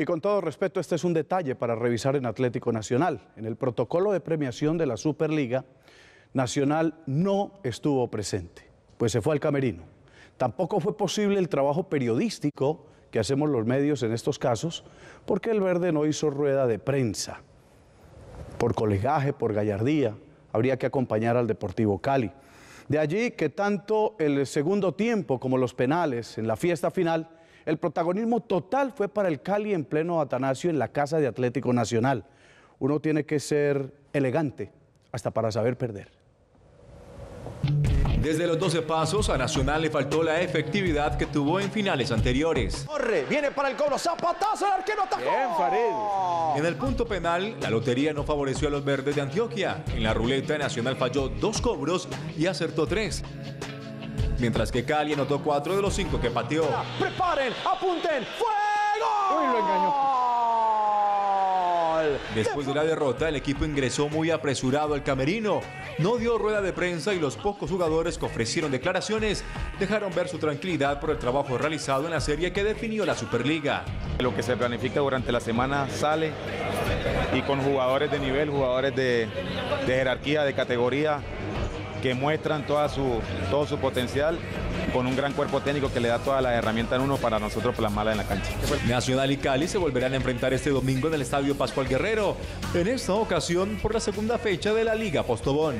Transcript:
Y con todo respeto, este es un detalle para revisar en Atlético Nacional. En el protocolo de premiación de la Superliga, Nacional no estuvo presente, pues se fue al camerino. Tampoco fue posible el trabajo periodístico que hacemos los medios en estos casos, porque el verde no hizo rueda de prensa. Por colegaje, por gallardía, habría que acompañar al Deportivo Cali. De allí que tanto el segundo tiempo como los penales en la fiesta final el protagonismo total fue para el Cali en pleno Atanasio en la Casa de Atlético Nacional. Uno tiene que ser elegante hasta para saber perder. Desde los 12 pasos, a Nacional le faltó la efectividad que tuvo en finales anteriores. Corre, viene para el cobro, zapatazo, el arquero atajó. Bien, Farid. En el punto penal, la lotería no favoreció a los verdes de Antioquia. En la ruleta, Nacional falló dos cobros y acertó tres mientras que Cali anotó cuatro de los cinco que pateó. ¡Preparen! ¡Apunten! ¡Fuego! Uy, lo engañó. Después de la derrota, el equipo ingresó muy apresurado al camerino. No dio rueda de prensa y los pocos jugadores que ofrecieron declaraciones dejaron ver su tranquilidad por el trabajo realizado en la serie que definió la Superliga. Lo que se planifica durante la semana sale y con jugadores de nivel, jugadores de, de jerarquía, de categoría, que muestran su, todo su potencial con un gran cuerpo técnico que le da todas las herramientas en uno para nosotros plasmarla en la cancha. Nacional y Cali se volverán a enfrentar este domingo en el Estadio Pascual Guerrero, en esta ocasión por la segunda fecha de la Liga Postobón.